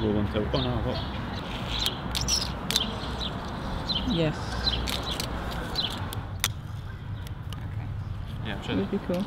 Oh no, what? Yes, Yeah, I'm sure. would be cool.